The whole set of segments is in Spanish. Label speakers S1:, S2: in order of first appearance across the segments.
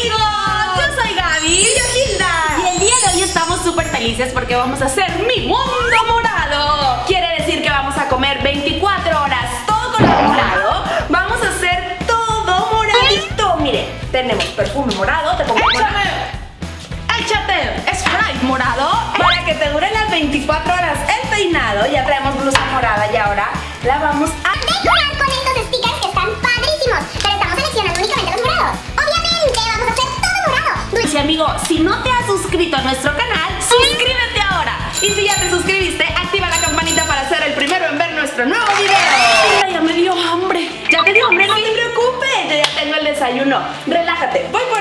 S1: amigos! Yo soy Gaby. Y yo Hilda. Y el día de hoy estamos súper felices porque vamos a hacer mi mundo morado. Quiere decir que vamos a comer 24 horas todo color morado. Vamos a hacer todo moradito. Mire, tenemos perfume morado. Te pongo. ¡Échate! Sprite morado para que te dure las 24 horas el peinado. Ya traemos blusa morada y ahora la vamos a
S2: decorar
S1: amigo, si no te has suscrito a nuestro canal, suscríbete ahora. Y si ya te suscribiste, activa la campanita para ser el primero en ver nuestro nuevo video. Ay, ya me dio hambre. Ya te dio hambre, no te preocupes. Yo ya tengo el desayuno. Relájate, voy por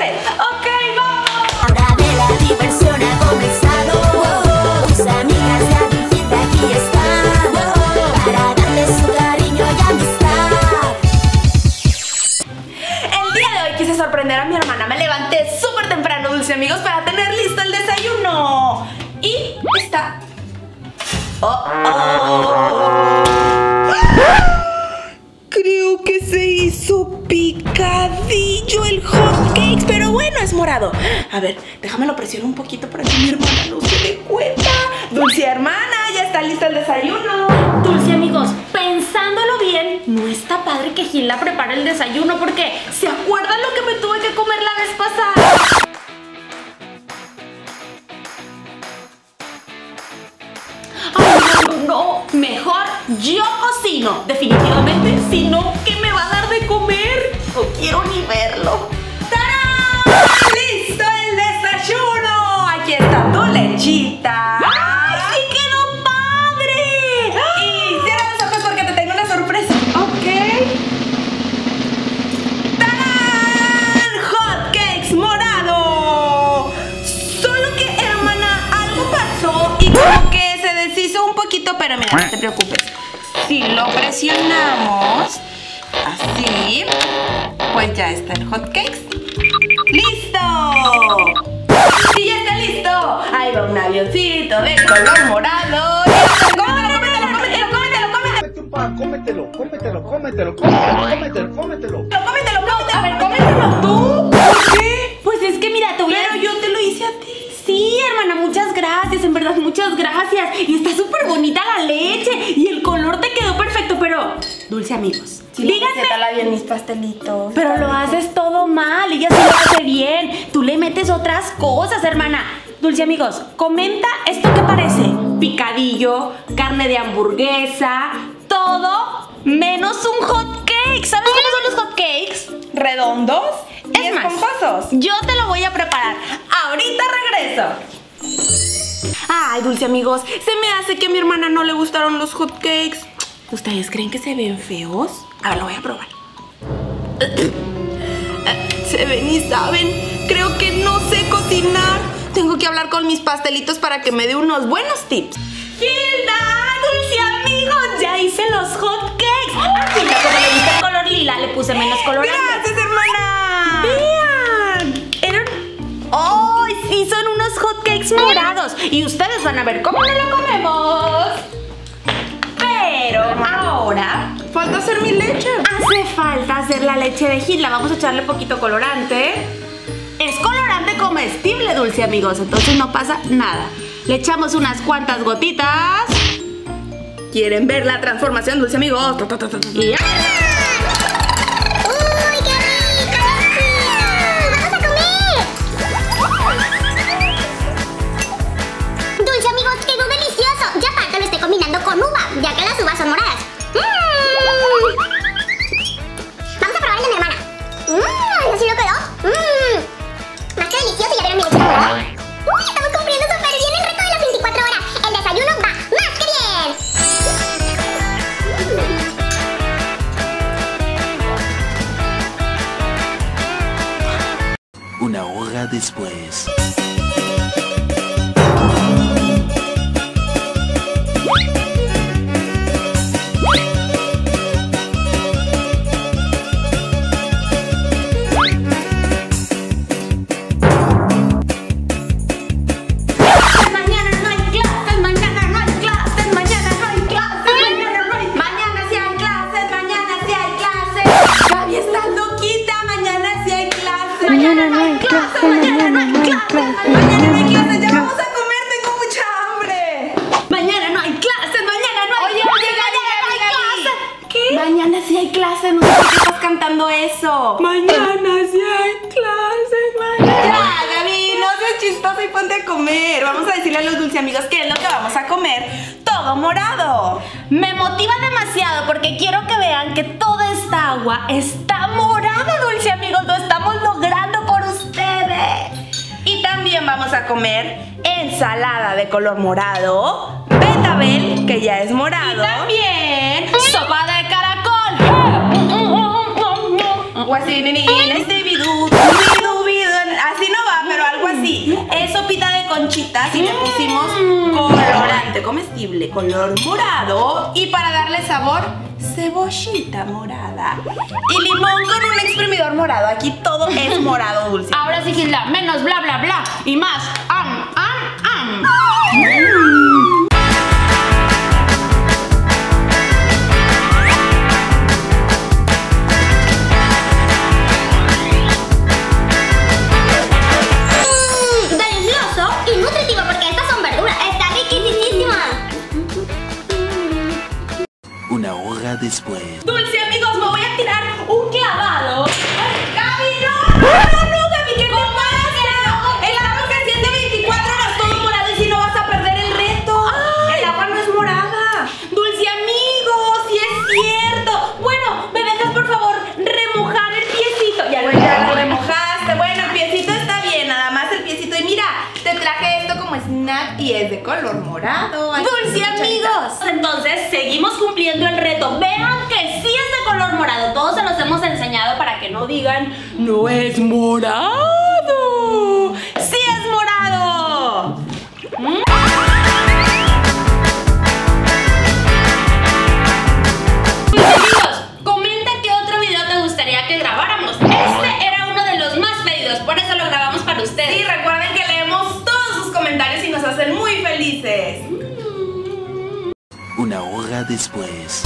S1: hizo picadillo el hot cakes, pero bueno, es morado. A ver, déjame lo presiono un poquito para que mi hermana no se dé cuenta. Dulce hermana, ya está listo el desayuno. Dulce amigos, pensándolo bien, no está padre que Gilda prepare el desayuno porque ¿se acuerdan lo que me tuve que comer la vez pasada? Ay, no, mejor yo cocino. Definitivamente, si no, ¿qué pero mira, no te preocupes. Si lo presionamos así, pues ya está el hot cakes. ¡Listo! ¡Y ya está listo! Ahí va un avioncito de color morado. ¡Y ya está! ¡Cómetelo, cómetelo, cómetelo, cómetelo, cómetelo!
S3: Chupa, cómetelo, cómetelo, cómetelo, cómetelo, cómetelo, cómetelo.
S1: Lo cómetelo, cómetelo. A ver, cómetelo tú. ¿Por qué? En verdad, muchas gracias. Y está súper bonita la leche y el color te quedó perfecto, pero... Dulce amigos, díganme...
S4: bien mis pastelitos.
S1: Pero lo haces todo mal, ella sí lo hace bien. Tú le metes otras cosas, hermana. Dulce amigos, comenta esto que parece. Picadillo, carne de hamburguesa, todo menos un hot cake. ¿Sabes cómo son los hot cakes?
S4: ¿Redondos? ¿Y esponjosos?
S1: yo te lo voy a preparar. Ahorita regreso. Ay, dulce amigos, se me hace que a mi hermana no le gustaron los hot cakes. ¿Ustedes creen que se ven feos? A ver, lo voy a probar. Se ven y saben. Creo que no sé cocinar. Tengo que hablar con mis pastelitos para que me dé unos buenos tips. ¡Hilda! ¡Dulce amigos! Ya hice los hot cakes. A Hilda, como le gusta el color lila, le puse menos colorante.
S4: ¡Gracias, hermana!
S1: Sí, son unos hot cakes morados. Y ustedes van a ver cómo no lo comemos. Pero ahora
S4: Falta hacer mi leche.
S1: hace falta hacer la leche de Gilda. Vamos a echarle poquito colorante. Es colorante comestible, dulce amigos. Entonces no pasa nada. Le echamos unas cuantas gotitas. ¿Quieren ver la transformación, dulce amigos? Y ¡ah!
S5: Una hora después.
S4: Chistosa y ponte a comer. Vamos a decirle a los dulce amigos qué es lo que vamos a comer. Todo morado.
S1: Me motiva demasiado porque quiero que vean que toda esta agua está morada, dulce amigos. Lo estamos logrando por ustedes.
S4: Y también vamos a comer ensalada de color morado, betabel, que ya es morado.
S1: También sopa de caracol.
S4: Guasininín, y le pusimos colorante comestible, color morado. Y para darle sabor, cebollita morada. Y limón con un exprimidor morado. Aquí todo es morado dulce.
S1: Ahora sí, Gilda, menos bla bla bla y más am am am. Digan no es morado. Sí es morado. Amigos, comenta qué otro video te gustaría que grabáramos. Este era uno de los más pedidos, por eso lo grabamos para ustedes.
S4: Sí, recuerden que leemos todos sus comentarios y nos hacen muy felices.
S5: Una hora después.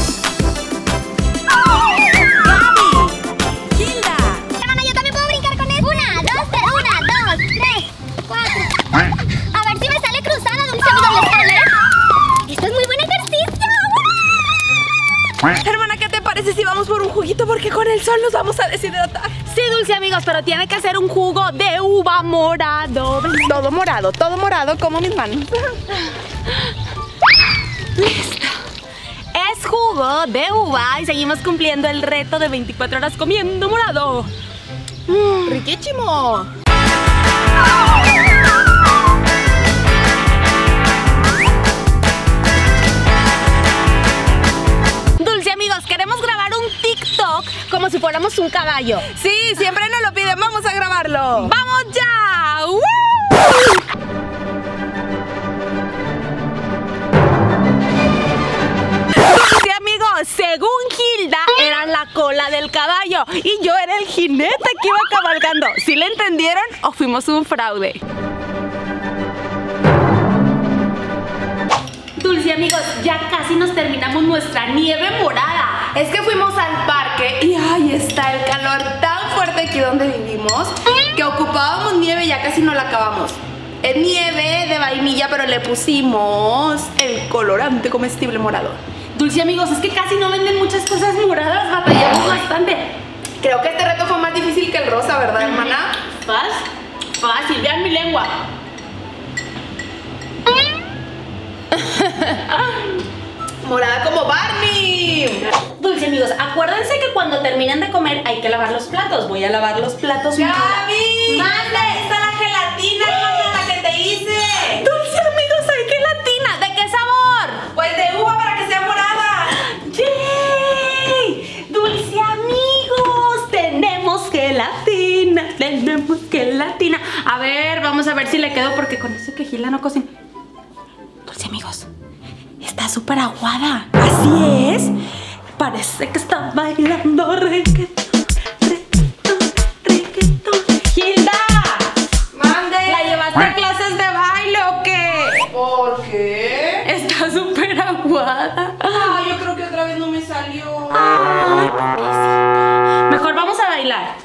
S4: Sol nos vamos a deshidratar.
S1: Sí, dulce amigos, pero tiene que ser un jugo de uva morado.
S4: Todo morado, todo morado, como mis manos.
S1: Es jugo de uva y seguimos cumpliendo el reto de 24 horas comiendo morado.
S4: Riquísimo.
S1: Como si fuéramos un caballo.
S4: Sí, siempre nos lo piden, vamos a grabarlo.
S1: ¡Vamos ya! ¡Woo! Dulce amigos, según Gilda, eran la cola del caballo y yo era el jinete que iba cabalgando. ¿Sí le entendieron o fuimos un fraude? Dulce amigos, ya casi nos terminamos nuestra nieve morada.
S4: Es que fuimos al parque y ay, está el calor tan fuerte aquí donde vivimos que ocupábamos nieve y ya casi no la acabamos. Es nieve de vainilla, pero le pusimos el colorante comestible morado.
S1: Dulce amigos, es que casi no venden muchas cosas moradas, batallamos bastante.
S4: Creo que este reto fue más difícil que el rosa, ¿verdad, hermana?
S1: Fácil, fácil, vean mi lengua.
S4: Morada como Barney.
S1: Dulce amigos, acuérdense que cuando terminen de comer hay que lavar los platos. Voy a lavar los platos.
S4: Gaby,
S1: Mande.
S4: ¿dónde está la gelatina, hermana, la que te hice?
S1: Dulce amigos, hay gelatina. ¿De qué sabor?
S4: Pues de uva para que sea morada.
S1: ¡Yay! Dulce amigos, tenemos gelatina. Tenemos gelatina. A ver, vamos a ver si le quedó porque con eso que Gila no cocina. Dulce amigos, está súper aguada. Así es. Parece que está bailando reggaetón, reggaetón, reggaetón. ¡Gilda!
S4: Mande.
S1: ¿La llevaste a clases de baile o qué?
S4: ¿Por qué?
S1: Está súper aguada.
S4: Ay, yo creo que otra vez no me salió.
S1: Ay, pobrecita. Mejor vamos a bailar.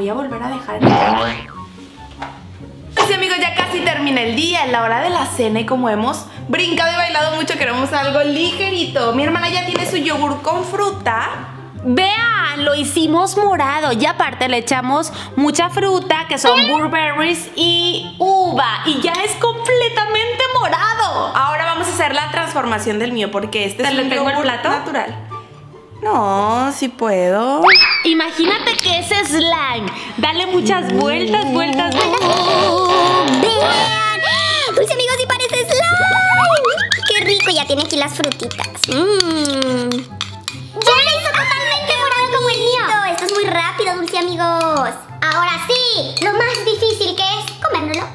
S4: Voy a volver a dejar en el Sí amigos, ya casi termina el día, es la hora de la cena y como hemos brincado y bailado mucho, queremos algo ligerito. Mi hermana ya tiene su yogur con fruta.
S1: Vean, lo hicimos morado y aparte le echamos mucha fruta que son blueberries y uva y ya es completamente morado.
S4: Ahora vamos a hacer la transformación del mío porque este
S1: ¿Te
S4: es un yogur
S1: plato?
S4: natural. No, si puedo.
S1: Imagínate que es slime. Dale muchas vueltas, vueltas, vueltas.
S2: ¡Vean! Dulce amigos, sí parece slime. ¡Qué rico! Ya tiene aquí las frutitas. Mmm. ¡Ya lo hizo totalmente morado como el mío! Esto es muy rápido, dulce amigos. Ahora sí, lo más difícil que es comérnoslo.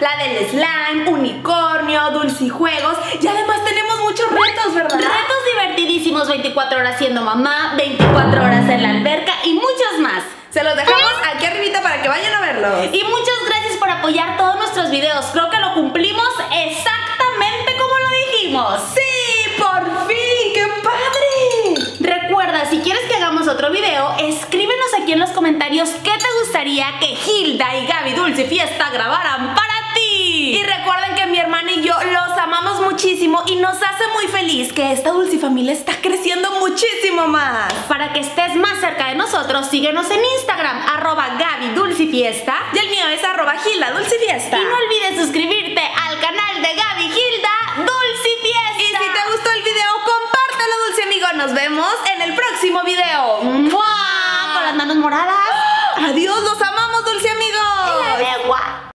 S6: La
S4: del slime, unicornio, dulcijuegos. Y además tenemos muchos retos, ¿verdad?
S1: Retos divertidísimos, 24 horas siendo mamá, 24 horas en la alberca y muchos más.
S4: Se los dejamos aquí arribita para que vayan a verlos.
S1: Y muchas gracias por apoyar todos nuestros videos. Creo que lo cumplimos exactamente como lo dijimos.
S4: ¡Sí! ¡Por fin! ¡Qué padre!
S1: Recuerda, si quieres que hagamos otro video, escríbenos aquí en los comentarios qué te gustaría que Hilda y Gaby Dulce Fiesta grabaran para
S4: muchísimo y nos hace muy feliz que esta dulce familia está creciendo muchísimo más.
S1: Para que estés más cerca de nosotros, síguenos en Instagram, arroba Gaby.
S4: Y el mío es arroba Gilda Dulce Fiesta.
S1: Y no olvides suscribirte al canal de Gaby Hilda Dulce Fiesta.
S4: Y si te gustó el video, compártelo, dulce amigo. Nos vemos en el próximo video.
S1: ¡Mua! Con las manos moradas.
S4: Adiós, los amamos.